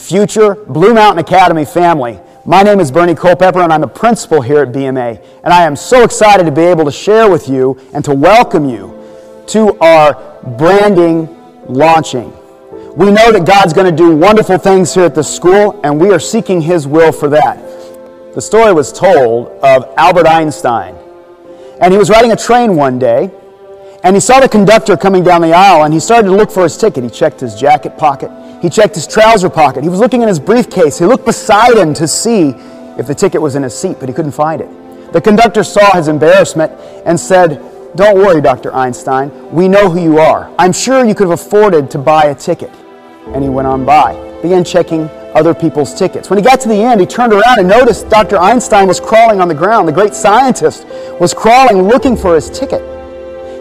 future Blue Mountain Academy family. My name is Bernie Culpepper, and I'm a principal here at BMA. And I am so excited to be able to share with you and to welcome you to our branding launching. We know that God's going to do wonderful things here at the school, and we are seeking His will for that. The story was told of Albert Einstein. And he was riding a train one day, and he saw the conductor coming down the aisle, and he started to look for his ticket. He checked his jacket pocket, he checked his trouser pocket, he was looking in his briefcase. He looked beside him to see if the ticket was in his seat, but he couldn't find it. The conductor saw his embarrassment and said, Don't worry, Dr. Einstein. We know who you are. I'm sure you could have afforded to buy a ticket. And he went on by, began checking other people's tickets. When he got to the end, he turned around and noticed Dr. Einstein was crawling on the ground. The great scientist was crawling looking for his ticket.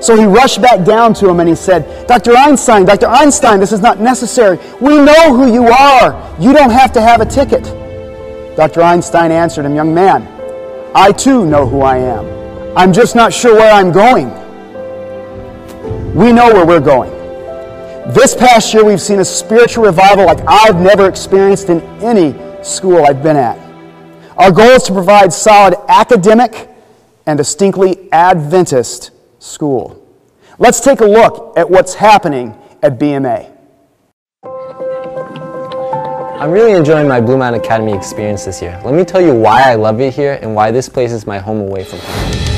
So he rushed back down to him and he said, Dr. Einstein, Dr. Einstein, this is not necessary. We know who you are. You don't have to have a ticket. Dr. Einstein answered him, Young man, I too know who I am. I'm just not sure where I'm going. We know where we're going. This past year, we've seen a spiritual revival like I've never experienced in any school I've been at. Our goal is to provide solid academic and distinctly Adventist school. Let's take a look at what's happening at BMA. I'm really enjoying my Blue Mountain Academy experience this year. Let me tell you why I love it here and why this place is my home away from home.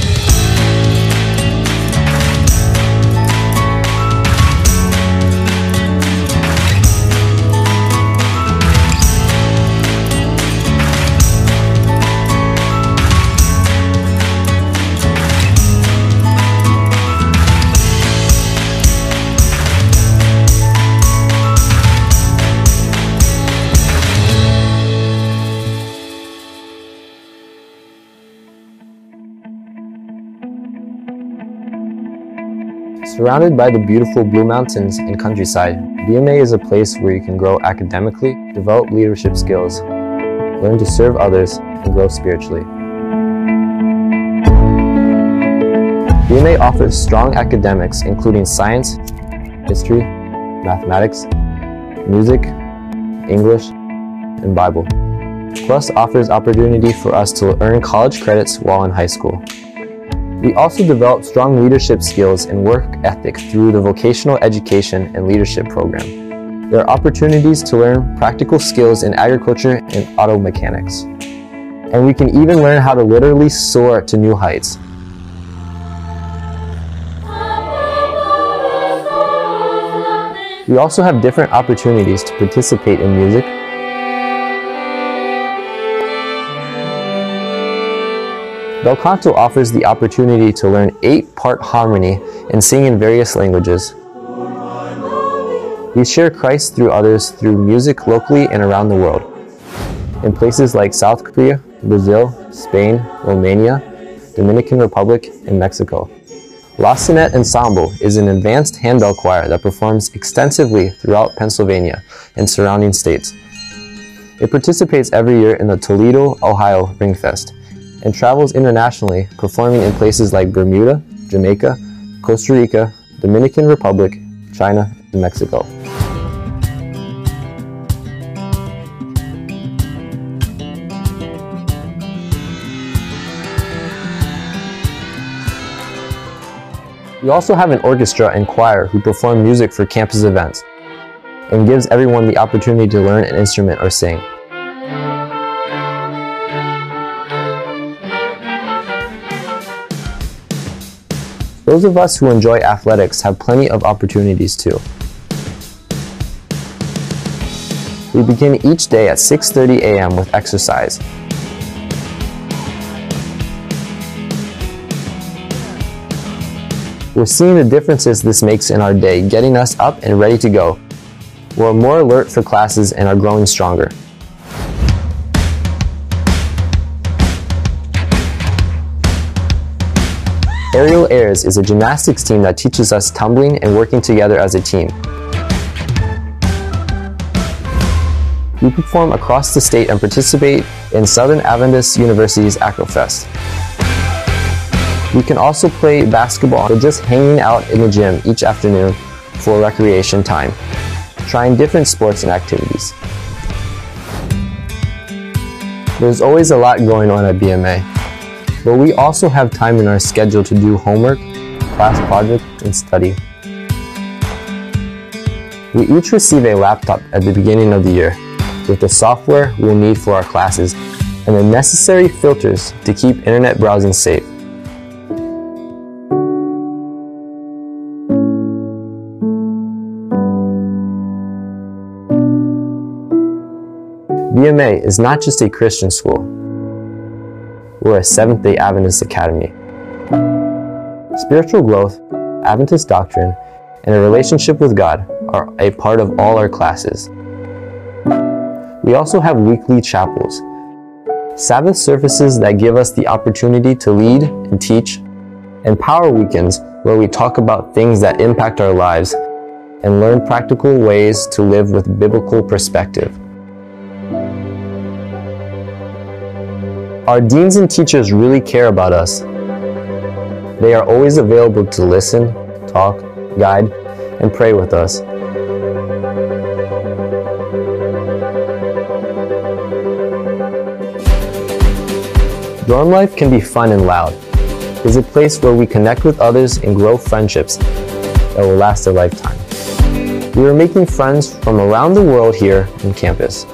Surrounded by the beautiful Blue Mountains and countryside, BMA is a place where you can grow academically, develop leadership skills, learn to serve others, and grow spiritually. BMA offers strong academics including science, history, mathematics, music, English, and Bible. Plus offers opportunity for us to earn college credits while in high school. We also develop strong leadership skills and work ethic through the Vocational Education and Leadership Program. There are opportunities to learn practical skills in agriculture and auto mechanics. And we can even learn how to literally soar to new heights. We also have different opportunities to participate in music, Bel Canto offers the opportunity to learn eight-part harmony and sing in various languages. We share Christ through others through music locally and around the world. In places like South Korea, Brazil, Spain, Romania, Dominican Republic, and Mexico. La Sonnette Ensemble is an advanced handbell choir that performs extensively throughout Pennsylvania and surrounding states. It participates every year in the Toledo, Ohio Ringfest and travels internationally, performing in places like Bermuda, Jamaica, Costa Rica, Dominican Republic, China, and Mexico. We also have an orchestra and choir who perform music for campus events and gives everyone the opportunity to learn an instrument or sing. Those of us who enjoy athletics have plenty of opportunities too. We begin each day at 6.30 a.m. with exercise. We're seeing the differences this makes in our day, getting us up and ready to go. We're more alert for classes and are growing stronger. Aerial Airs is a gymnastics team that teaches us tumbling and working together as a team. We perform across the state and participate in Southern Adventist University's Acrofest. We can also play basketball or just hanging out in the gym each afternoon for recreation time, trying different sports and activities. There's always a lot going on at BMA, but we also have time in our schedule to do homework, class projects, and study. We each receive a laptop at the beginning of the year with the software we'll need for our classes and the necessary filters to keep internet browsing safe. BMA is not just a Christian school. We're a Seventh day Adventist academy. Spiritual growth, Adventist doctrine, and a relationship with God are a part of all our classes. We also have weekly chapels, Sabbath services that give us the opportunity to lead and teach, and power weekends where we talk about things that impact our lives and learn practical ways to live with biblical perspective. Our deans and teachers really care about us. They are always available to listen, talk, guide, and pray with us. Dorm life can be fun and loud. It is a place where we connect with others and grow friendships that will last a lifetime. We are making friends from around the world here on campus.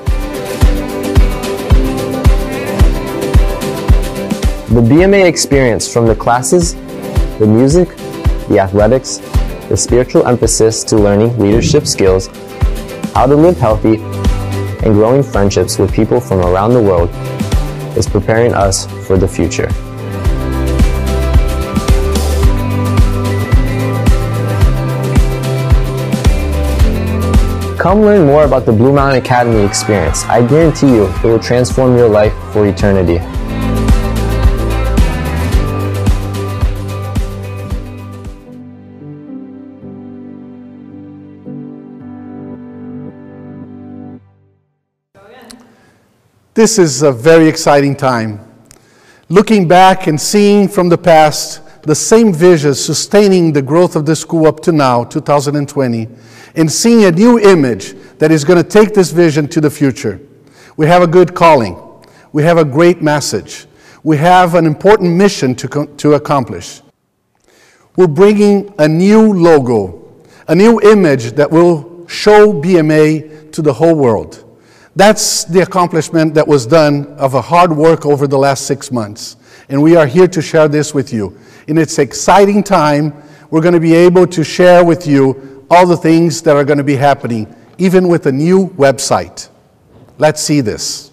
The BMA experience from the classes, the music, the athletics, the spiritual emphasis to learning leadership skills, how to live healthy, and growing friendships with people from around the world is preparing us for the future. Come learn more about the Blue Mountain Academy experience. I guarantee you it will transform your life for eternity. This is a very exciting time. Looking back and seeing from the past the same vision sustaining the growth of the school up to now, 2020, and seeing a new image that is going to take this vision to the future. We have a good calling. We have a great message. We have an important mission to, to accomplish. We're bringing a new logo, a new image that will show BMA to the whole world. That's the accomplishment that was done of a hard work over the last six months. And we are here to share this with you. In its exciting time, we're going to be able to share with you all the things that are going to be happening, even with a new website. Let's see this.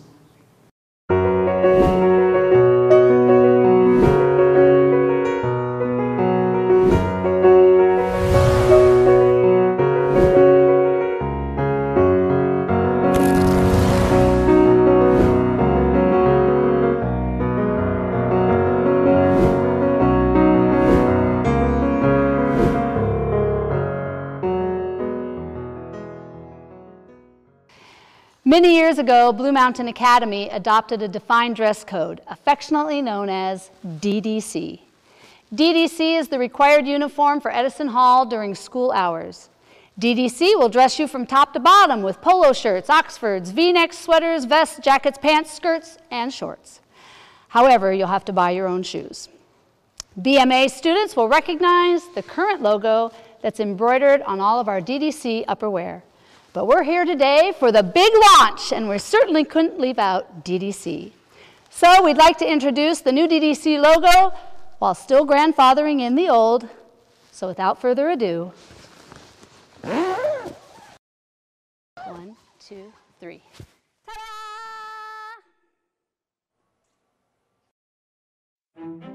Years ago, Blue Mountain Academy adopted a defined dress code, affectionately known as DDC. DDC is the required uniform for Edison Hall during school hours. DDC will dress you from top to bottom with polo shirts, oxfords, v-necks, sweaters, vests, jackets, pants, skirts, and shorts. However, you'll have to buy your own shoes. BMA students will recognize the current logo that's embroidered on all of our DDC upperwear. But we're here today for the big launch, and we certainly couldn't leave out DDC. So we'd like to introduce the new DDC logo while still grandfathering in the old. So without further ado, one, two, three. Ta-da!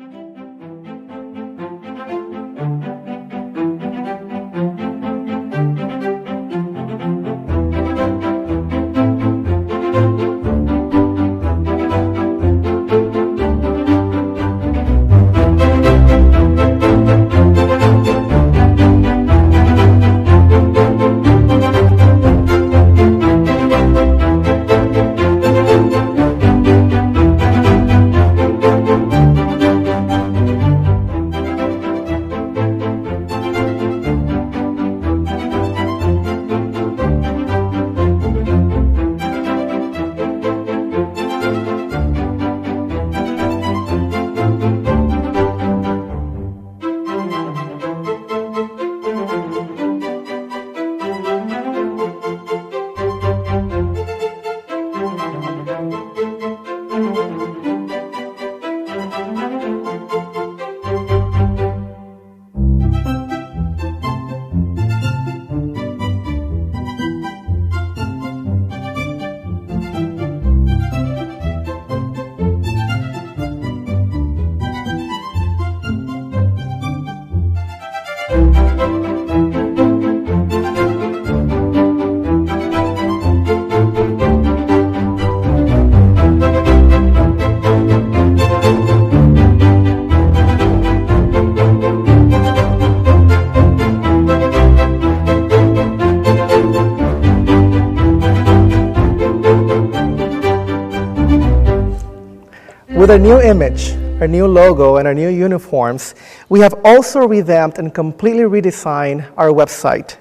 Our new image, our new logo, and our new uniforms, we have also revamped and completely redesigned our website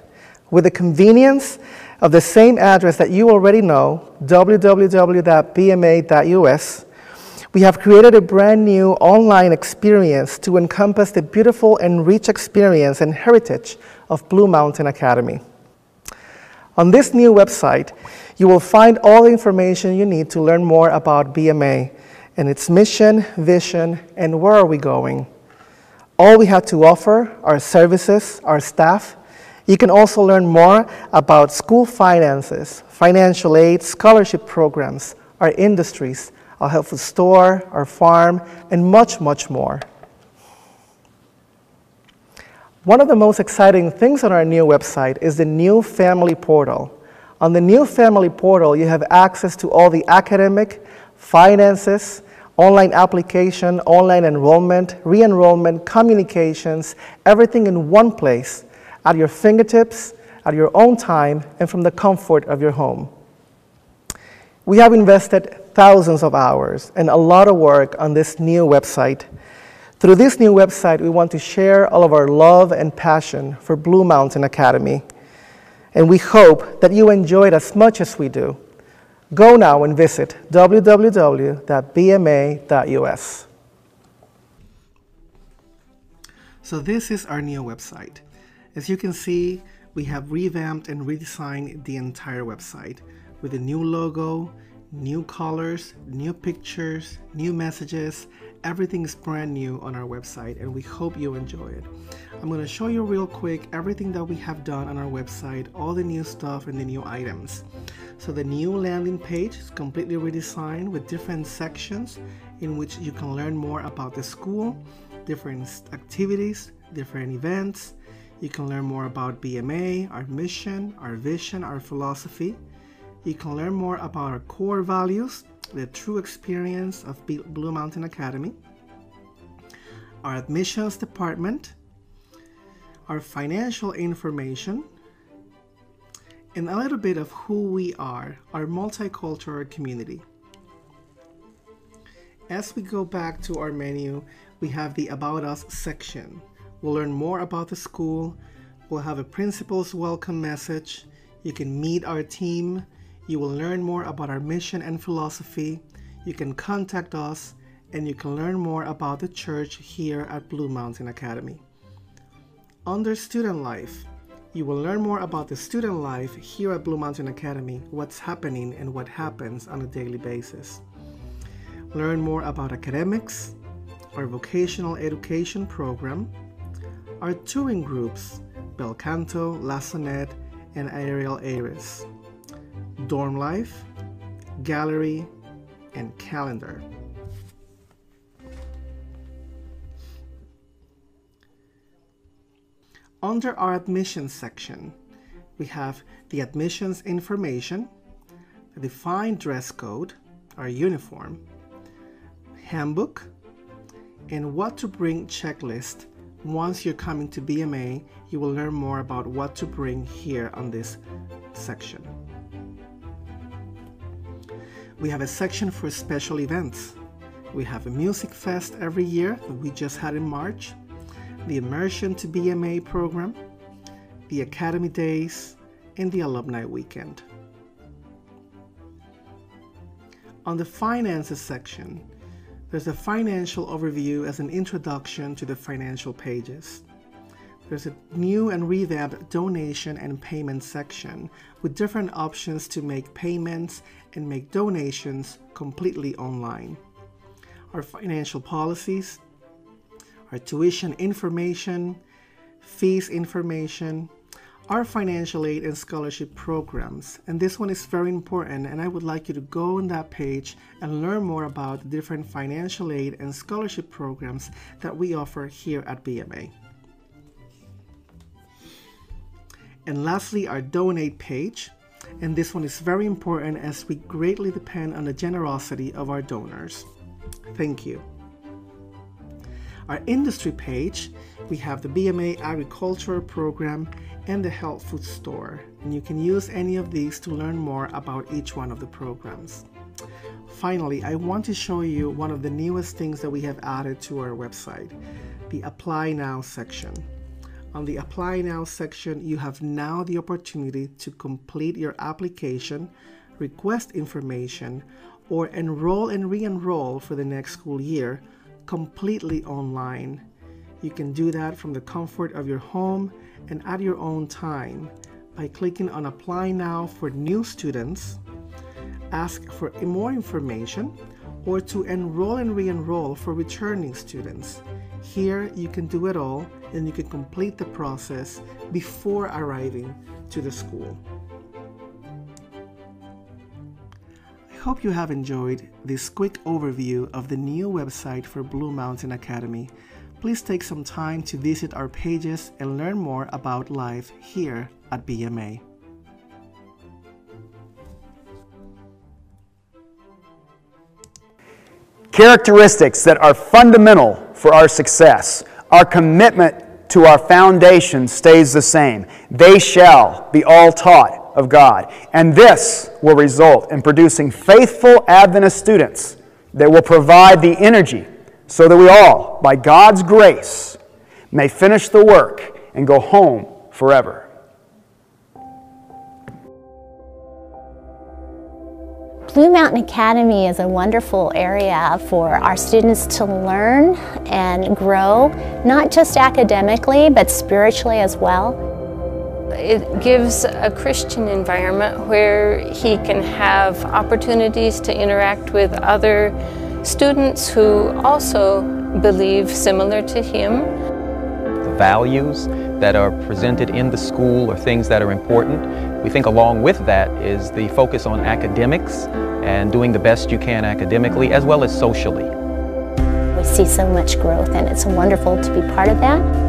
with the convenience of the same address that you already know, www.bma.us. We have created a brand new online experience to encompass the beautiful and rich experience and heritage of Blue Mountain Academy. On this new website, you will find all the information you need to learn more about BMA and its mission, vision, and where are we going. All we have to offer, our services, our staff. You can also learn more about school finances, financial aid, scholarship programs, our industries, our health store, our farm, and much, much more. One of the most exciting things on our new website is the new family portal. On the new family portal, you have access to all the academic, finances, online application, online enrollment, re-enrollment, communications, everything in one place at your fingertips, at your own time, and from the comfort of your home. We have invested thousands of hours and a lot of work on this new website. Through this new website, we want to share all of our love and passion for Blue Mountain Academy. And we hope that you enjoy it as much as we do. Go now and visit www.bma.us. So this is our new website. As you can see, we have revamped and redesigned the entire website with a new logo, new colors, new pictures, new messages. Everything is brand new on our website and we hope you enjoy it. I'm going to show you real quick everything that we have done on our website, all the new stuff and the new items. So the new landing page is completely redesigned with different sections in which you can learn more about the school, different activities, different events. You can learn more about BMA, our mission, our vision, our philosophy. You can learn more about our core values, the true experience of Blue Mountain Academy, our admissions department, our financial information, and a little bit of who we are, our multicultural community. As we go back to our menu, we have the About Us section. We'll learn more about the school, we'll have a principal's welcome message, you can meet our team, you will learn more about our mission and philosophy, you can contact us, and you can learn more about the church here at Blue Mountain Academy. Under student life, you will learn more about the student life here at Blue Mountain Academy, what's happening and what happens on a daily basis. Learn more about academics, our vocational education program, our touring groups, Bel Canto, La Sonnette, and Aerial Airs, dorm life, gallery, and calendar. Under our admissions section, we have the admissions information, the defined dress code, our uniform, handbook, and what to bring checklist. Once you're coming to BMA, you will learn more about what to bring here on this section. We have a section for special events. We have a music fest every year that we just had in March the Immersion to BMA program, the Academy Days, and the Alumni Weekend. On the Finances section, there's a financial overview as an introduction to the financial pages. There's a new and revamped donation and payment section with different options to make payments and make donations completely online. Our financial policies, our tuition information, fees information, our financial aid and scholarship programs. And this one is very important and I would like you to go on that page and learn more about the different financial aid and scholarship programs that we offer here at BMA. And lastly, our donate page. And this one is very important as we greatly depend on the generosity of our donors. Thank you. Our industry page, we have the BMA Agriculture Program and the Health Food Store, and you can use any of these to learn more about each one of the programs. Finally, I want to show you one of the newest things that we have added to our website, the Apply Now section. On the Apply Now section, you have now the opportunity to complete your application, request information, or enroll and re-enroll for the next school year completely online. You can do that from the comfort of your home and at your own time by clicking on Apply Now for new students ask for more information, or to enroll and re-enroll for returning students. Here you can do it all and you can complete the process before arriving to the school. Hope you have enjoyed this quick overview of the new website for Blue Mountain Academy. Please take some time to visit our pages and learn more about life here at BMA. Characteristics that are fundamental for our success. Our commitment to our foundation stays the same. They shall be all taught of God. And this will result in producing faithful Adventist students that will provide the energy so that we all, by God's grace, may finish the work and go home forever. Blue Mountain Academy is a wonderful area for our students to learn and grow, not just academically, but spiritually as well. It gives a Christian environment where he can have opportunities to interact with other students who also believe similar to him. The values that are presented in the school are things that are important. We think along with that is the focus on academics and doing the best you can academically as well as socially. We see so much growth and it's wonderful to be part of that.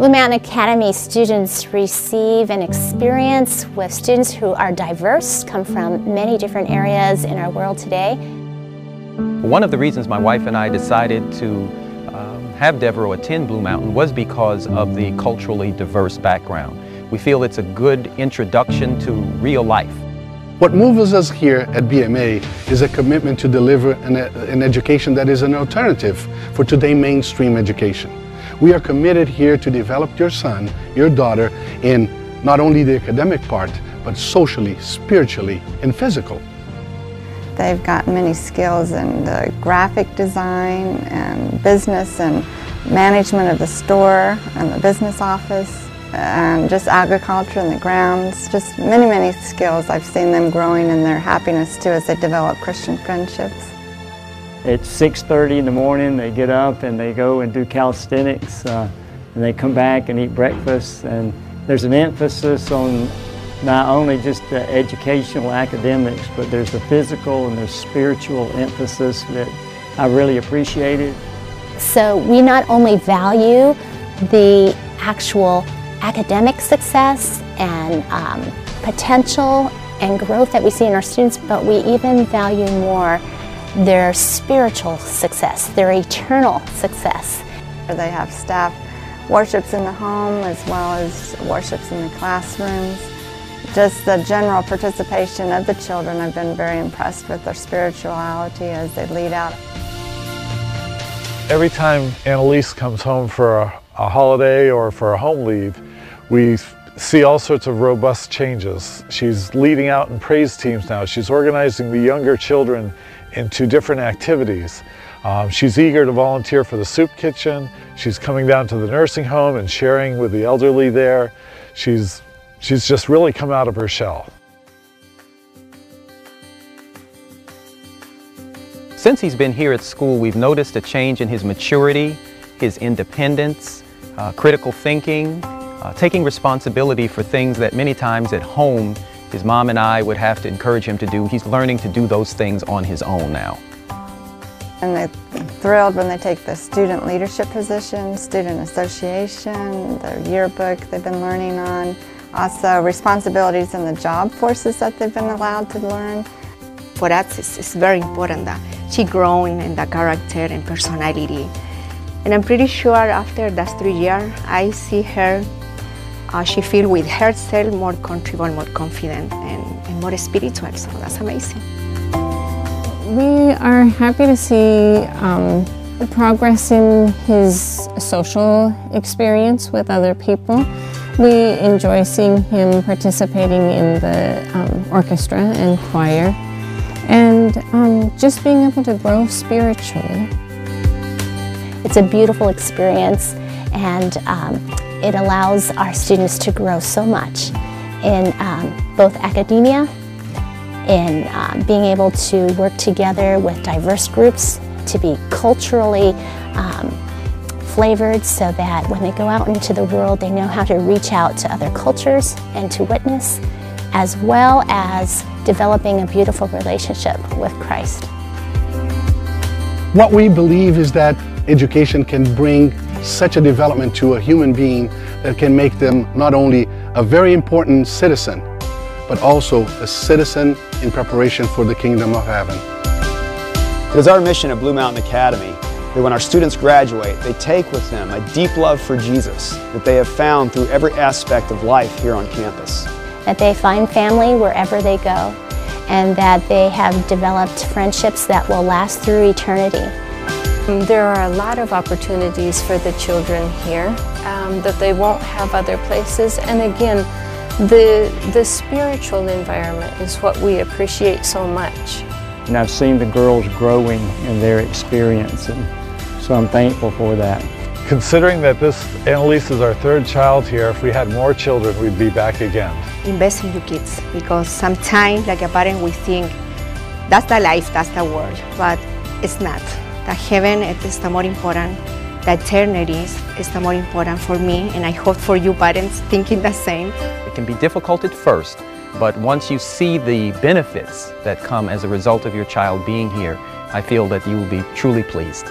Blue Mountain Academy students receive an experience with students who are diverse, come from many different areas in our world today. One of the reasons my wife and I decided to um, have Devereaux attend Blue Mountain was because of the culturally diverse background. We feel it's a good introduction to real life. What moves us here at BMA is a commitment to deliver an, an education that is an alternative for today's mainstream education. We are committed here to develop your son, your daughter, in not only the academic part, but socially, spiritually, and physical. They've got many skills in the graphic design and business and management of the store and the business office and just agriculture and the grounds, just many, many skills. I've seen them growing in their happiness too as they develop Christian friendships. It's 6.30 in the morning, they get up and they go and do calisthenics uh, and they come back and eat breakfast and there's an emphasis on not only just the educational academics, but there's the physical and there's spiritual emphasis that I really appreciated. So we not only value the actual academic success and um, potential and growth that we see in our students, but we even value more their spiritual success, their eternal success. They have staff worships in the home as well as worships in the classrooms. Just the general participation of the children, I've been very impressed with their spirituality as they lead out. Every time Annalise comes home for a, a holiday or for a home leave, we see all sorts of robust changes. She's leading out in praise teams now. She's organizing the younger children into different activities. Um, she's eager to volunteer for the soup kitchen. She's coming down to the nursing home and sharing with the elderly there. She's, she's just really come out of her shell. Since he's been here at school, we've noticed a change in his maturity, his independence, uh, critical thinking, uh, taking responsibility for things that many times at home his mom and I would have to encourage him to do. He's learning to do those things on his own now. And they're thrilled when they take the student leadership position, student association, their yearbook they've been learning on, also responsibilities in the job forces that they've been allowed to learn. for us it's, it's very important that she growing in the character and personality. And I'm pretty sure after that three years, I see her, uh, she feel with herself more comfortable, more confident, and, and more spiritual. So that's amazing. We are happy to see um, progress in his social experience with other people. We enjoy seeing him participating in the um, orchestra and choir and um, just being able to grow spiritually. It's a beautiful experience and um, it allows our students to grow so much in um, both academia, in uh, being able to work together with diverse groups, to be culturally um, flavored so that when they go out into the world they know how to reach out to other cultures and to witness as well as developing a beautiful relationship with Christ. What we believe is that education can bring such a development to a human being that can make them not only a very important citizen, but also a citizen in preparation for the kingdom of heaven. It is our mission at Blue Mountain Academy that when our students graduate, they take with them a deep love for Jesus that they have found through every aspect of life here on campus. That they find family wherever they go, and that they have developed friendships that will last through eternity. There are a lot of opportunities for the children here um, that they won't have other places. And again, the, the spiritual environment is what we appreciate so much. And I've seen the girls growing in their experience, and so I'm thankful for that. Considering that this Annalise is our third child here, if we had more children, we'd be back again. Invest in your kids because sometimes, like a parent, we think that's the life, that's the world, but it's not. The heaven is the more important. The eternity is the more important for me, and I hope for you parents thinking the same. It can be difficult at first, but once you see the benefits that come as a result of your child being here, I feel that you will be truly pleased.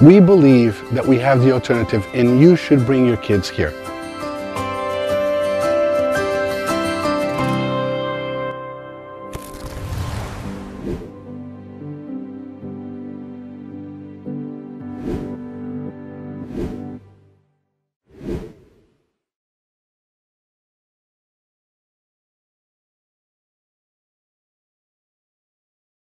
We believe that we have the alternative and you should bring your kids here.